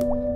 you